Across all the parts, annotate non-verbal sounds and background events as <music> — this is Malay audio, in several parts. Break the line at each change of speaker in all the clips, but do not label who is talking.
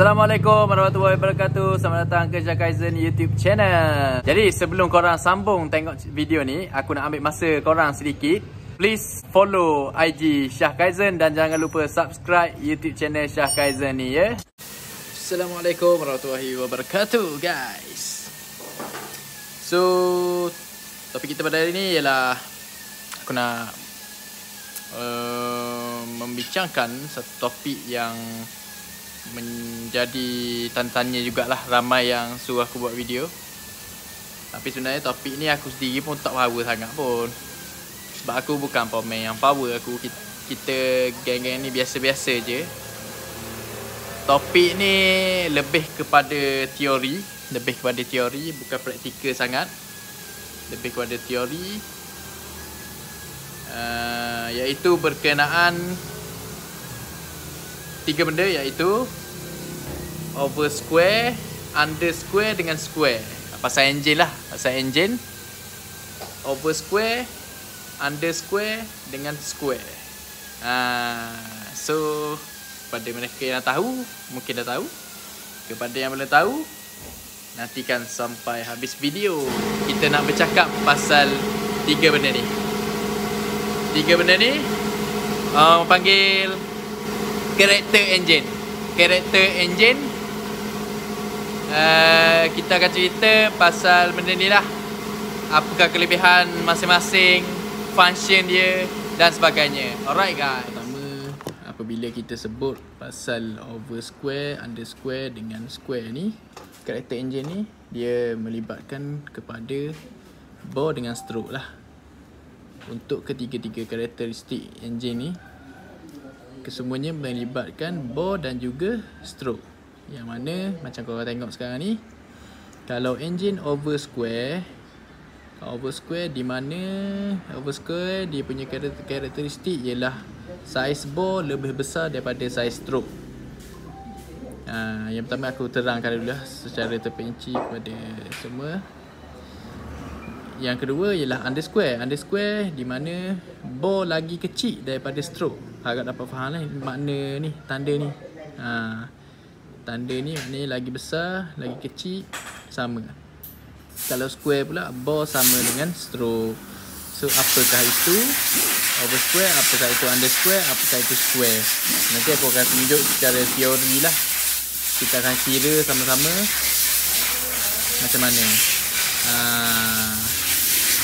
Assalamualaikum warahmatullahi wabarakatuh. Selamat datang ke Jakaizen YouTube channel. Jadi sebelum korang sambung tengok video ni Aku nak ambil masa korang sedikit. Please follow IG Syah Kaizen Dan jangan lupa subscribe YouTube channel Syah Kaizen ni ya. Assalamualaikum warahmatullahi wabarakatuh guys. So Topik kita pada hari ni ialah Aku nak uh, Membincangkan satu topik yang menjadi tanda tanya jugalah ramai yang suruh aku buat video. Tapi sebenarnya topik ni aku sendiri pun tak power sangat pun. Sebab aku bukan pemain yang power. Aku kita geng-geng ni biasa-biasa je. Topik ni lebih kepada teori. Lebih kepada teori bukan praktikal sangat. Lebih kepada teori uh, iaitu berkenaan tiga benda iaitu over square, under square dengan square. Pasal engine lah, pasal engine. Over square, under square dengan square. Ha, so pada mereka yang tahu, mungkin dah tahu. Kepada yang belum tahu, nantikan sampai habis video. Kita nak bercakap pasal tiga benda ni. Tiga benda ni, uh, panggil Character engine. Character engine uh, Kita akan cerita pasal benda ni lah. Apakah kelebihan masing-masing Function dia Dan sebagainya. Alright guys. Pertama Apabila kita sebut Pasal over square Under square Dengan square ni Character engine ni Dia melibatkan kepada Bore dengan stroke lah. Untuk ketiga-tiga karakteristik engine ni kesemuanya melibatkan bore dan juga stroke yang mana macam korang tengok sekarang ni kalau engine over square over square di mana over square dia punya karakteristik ialah saiz bore lebih besar daripada saiz stroke ha, yang pertama aku terangkan dulu lah secara terperinci kepada semua yang kedua ialah under square. Under square di mana bore lagi kecil daripada stroke. Harap dapat faham lah makna ni, tanda ni. Ha, tanda ni maknanya lagi besar, lagi kecil, sama. Kalau square pula, bore sama dengan stroke. So, apakah itu? Over square, apakah itu under square, apakah itu square. Nanti aku akan tunjuk secara teori lah. Kita akan kira sama-sama macam mana. Haa.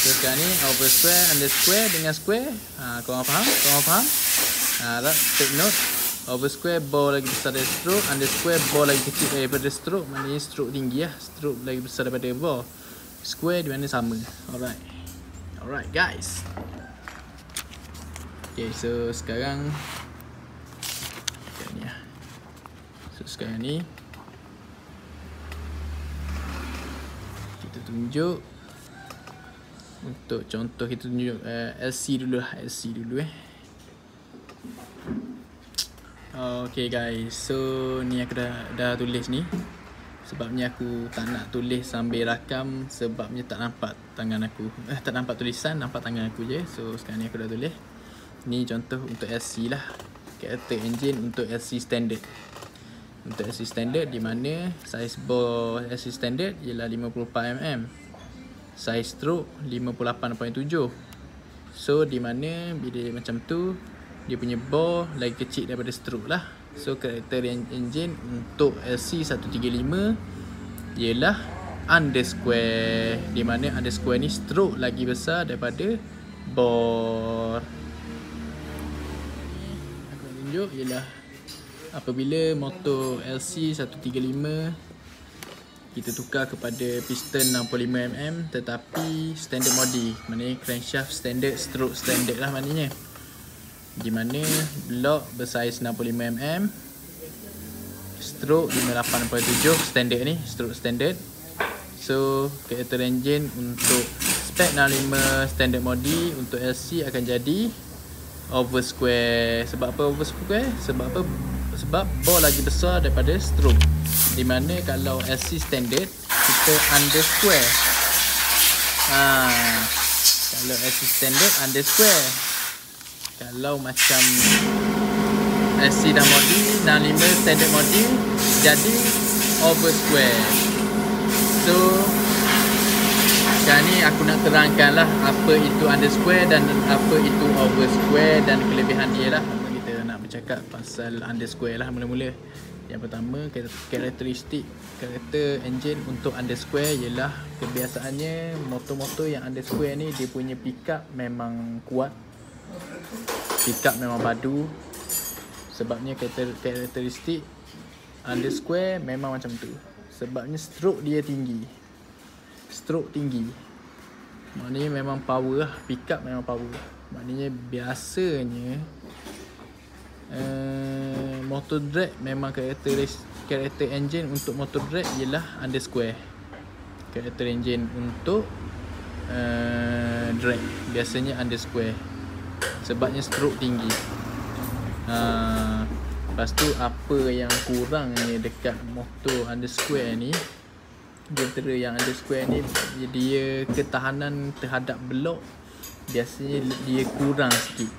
So sekarang ni over square under square dengan square ha, Korang faham? Korang faham? Right, take note. Over square ball lagi besar dari stroke Under square ball lagi kecil daripada stroke Maknanya stroke tinggi lah. Stroke lagi besar daripada ball. Square di mana sama. Alright. Alright guys. Okay so sekarang Sekarang ni lah. So sekarang ni Kita tunjuk untuk contoh kita tunjuk uh, eh, LC dulu lah LC dulu eh Okay guys. So ni aku dah, dah tulis ni. Sebabnya aku tak nak tulis sambil rakam Sebabnya tak nampak tangan aku. Eh, Tak nampak tulisan Nampak tangan aku je. So sekarang ni aku dah tulis. Ni contoh untuk LC lah. Character engine untuk LC standard. Untuk LC standard di mana Size bore LC standard Ialah 54mm Size stroke 58.7 So di mana bila macam tu Dia punya bore lagi kecil daripada stroke lah. So karakter engine untuk LC135 Ialah under square Di mana under square ni stroke lagi besar daripada bore. Aku nak tunjuk ialah Apabila motor LC135 kita tukar kepada piston 65mm tetapi standard modi. Maknanya crankshaft standard stroke standard lah maknanya di mana block bersaiz 65mm stroke 58.7 standard ni stroke standard. So character engine untuk spec 65 standard modi untuk LC akan jadi over square. Sebab apa over square? Sebab apa? Sebab bore lagi besar daripada stroke. Di mana kalau LC standard kita under square. Ha, kalau LC standard under square kalau macam LC dah modi 65 standard modi jadi over square. So sekarang ni aku nak terangkan lah apa itu under square dan apa itu over square dan kelebihan dia lah. Kita nak bercakap pasal under square lah mula-mula. Yang pertama karakteristik karakter engine untuk under square ialah kebiasaannya motor-motor yang under square ni dia punya pickup memang kuat pickup memang padu sebabnya karakteristik under square memang macam tu. Sebabnya stroke dia tinggi. Stroke tinggi. Maknanya memang power lah. Pickup memang power. Maknanya biasanya uh, motor drag memang karakter karakter engine untuk motor drag ialah under square karakter engine untuk uh, drag. Biasanya under square sebabnya stroke tinggi. Uh, lepas tu apa yang kurang ni dekat motor square ni Gentera yang under square ni dia ketahanan terhadap blok biasanya dia kurang sikit.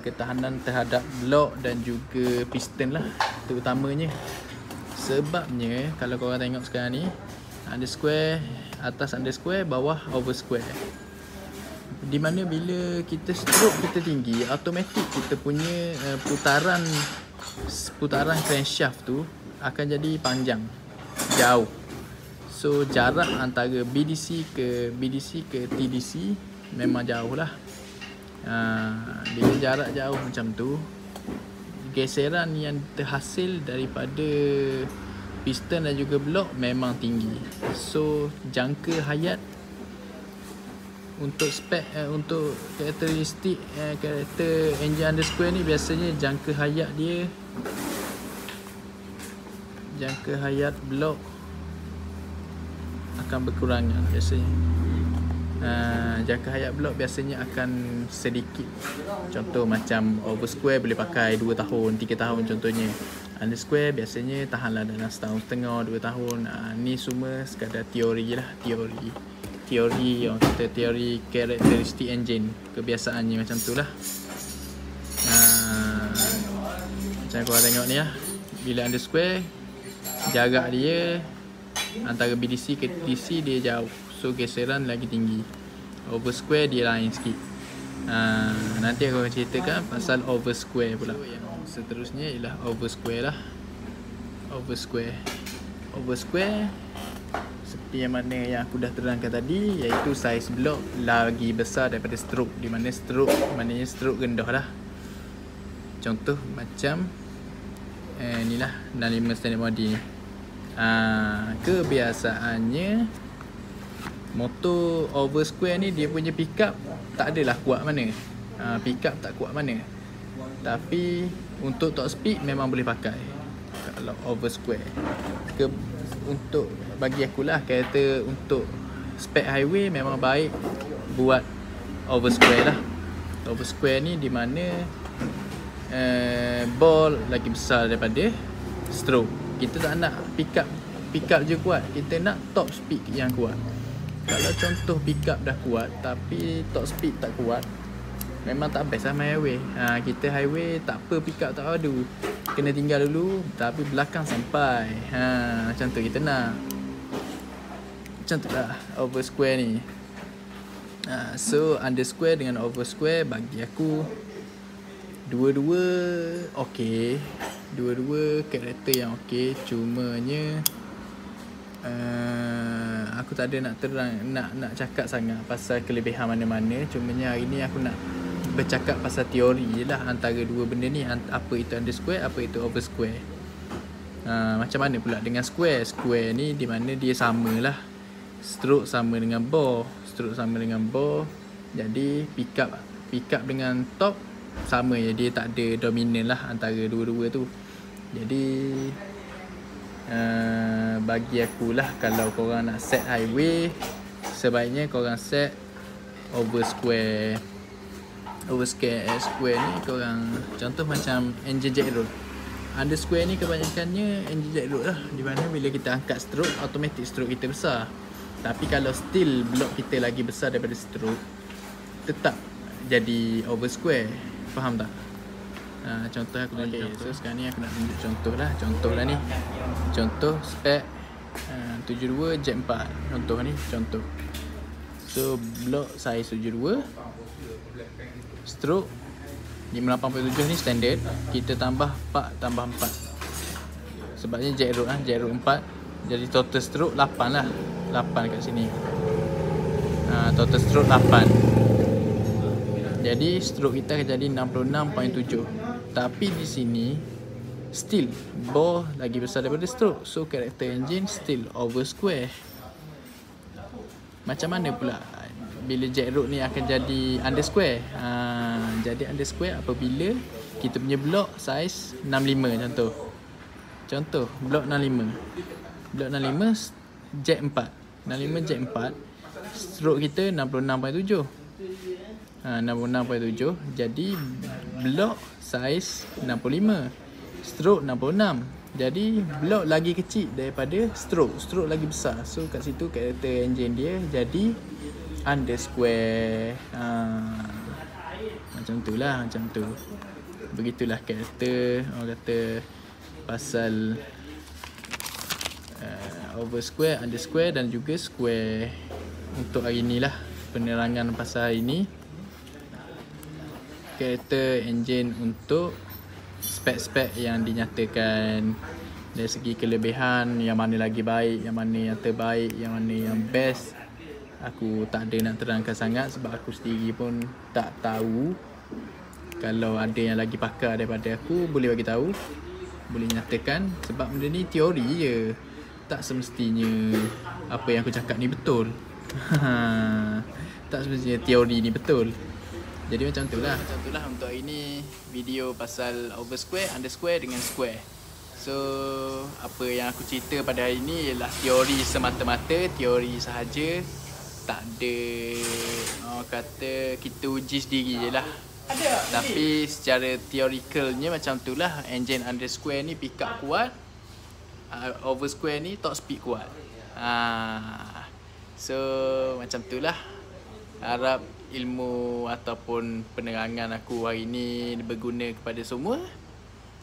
Ketahanan terhadap blok dan juga piston lah terutamanya. Sebabnya kalau korang tengok sekarang ni under square atas under square bawah over square di mana bila kita stroke kita tinggi automatik kita punya uh, putaran putaran crankshaft tu akan jadi panjang jauh. So jarak antara BDC ke BDC ke TDC memang jauh lah Ha, bila jarak jauh macam tu Geseran yang terhasil daripada Piston dan juga blok memang tinggi. So jangka hayat Untuk spek eh, Untuk karakteristik eh, Karakter engine underscore ni Biasanya jangka hayat dia. Jangka hayat blok Akan berkurangan biasanya. Uh, jangka hayat blok biasanya akan sedikit. Contoh macam over square boleh pakai 2 tahun 3 tahun contohnya. Under square biasanya tahanlah dalam setahun setengah 2 tahun. Uh, ni semua sekadar teori lah teori teori yang kita teori karakteristik engine kebiasaannya macam tu lah. Uh, macam korang tengok ni lah. Bila under square jarak dia antara BDC ke TC dia jauh. So geseran lagi tinggi. Over square dia lain sikit. Ha, Nanti aku akan ceritakan pasal over square pula. Seterusnya ialah over square lah. Over square. Over square Seperti yang mana yang aku dah terangkan tadi Iaitu size block lagi besar daripada stroke. Di mana stroke maknanya stroke rendah lah. Contoh macam eh, Inilah 65 standard body ni. Ha, Kebiasaannya motor over square ni dia punya pickup tak adalah kuat mana. Uh, pickup tak kuat mana. Tapi untuk top speed memang boleh pakai kalau over square. Ke untuk bagi aku lah kata untuk spec highway memang baik buat over square lah. Over square ni di mana uh, ball lagi besar daripada stroke. Kita tak nak pickup pickup je kuat. Kita nak top speed yang kuat. Kalau contoh pickup dah kuat tapi top speed tak kuat memang tak best lah main highway. Ha, kita highway tak apa pickup tak ada kena tinggal dulu tapi belakang sampai. Ha, macam tu kita nak. Macam tu lah over square ni. Ha, so under square dengan over square bagi aku dua-dua ok dua-dua karakter yang ok cumanya uh, aku tak ada nak terang nak nak cakap sangat pasal kelebihan mana-mana. Cumanya hari ni aku nak bercakap pasal teori je lah antara dua benda ni apa itu under square apa itu over square. Uh, macam mana pula dengan square? Square ni di mana dia sama lah. Stroke sama dengan bore stroke sama dengan bore. Jadi pick up pick up dengan top sama je. Dia tak ada dominan lah antara dua-dua tu. Jadi uh, bagi aku lah kalau korang nak set highway sebaiknya korang set over square over square eh, square ni korang contoh macam jack road. Under square ni kebanyakannya jack road lah di mana bila kita angkat stroke automatic stroke kita besar. Tapi kalau still block kita lagi besar daripada stroke tetap jadi over square. Faham tak? Uh, Contoh aku tunjuk okay, contoh. So sekarang ni aku nak tunjuk contoh lah. Contoh lah ni. Contoh spek uh, 72 jet 4 Contoh ni Contoh So block size 72 Stroke 58.7 ni standard. Kita tambah 4 tambah 4 Sebabnya jet road lah Jet road 4 Jadi total stroke 8 lah. 8 kat sini. Ha, Total stroke 8 Jadi stroke kita akan jadi 66.7 Tapi di sini Still Bore lagi besar daripada stroke. So character engine still over square macam mana pula? Bila jack road ni akan jadi under square ha, jadi under square apabila kita punya block size 65 contoh. Contoh block 65 block 65 jack 4 65 jack 4 stroke kita 66.7 ha, 66.7 jadi block size 65 stroke 66 jadi block lagi kecil daripada stroke. Stroke lagi besar. So kat situ karakter engine dia jadi under square ha. Macam tu lah macam tu. Begitulah karakter. Orang kata pasal uh, over square, under square dan juga square. Untuk hari ni lah penerangan pasal hari ni. Karakter engine untuk spek-spek yang dinyatakan dari segi kelebihan yang mana lagi baik, yang mana yang terbaik, yang mana yang best aku tak ada nak terangkan sangat sebab aku sendiri pun tak tahu. Kalau ada yang lagi pakar daripada aku boleh bagi tahu boleh nyatakan sebab benda ni teori je. Tak semestinya apa yang aku cakap ni betul. <laughs> Tak semestinya teori ni betul jadi macam tu lah. Macam tu lah untuk hari ni Video pasal over square, under square dengan square. So Apa yang aku cerita pada hari ni Ialah teori semata-mata Teori sahaja. Tak ada Orang kata Kita uji sendiri je lah. Ada, Tapi ini. secara theoreticalnya macam tu lah. Engine under square ni pick up kuat. Uh, Over square ni top speed kuat. Uh, So macam tu lah. Harap ilmu ataupun penerangan aku hari ini berguna kepada semua.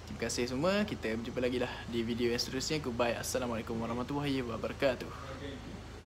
Terima kasih semua. Kita berjumpa lagi lah di video yang seterusnya. Goodbye. Assalamualaikum warahmatullahi wabarakatuh.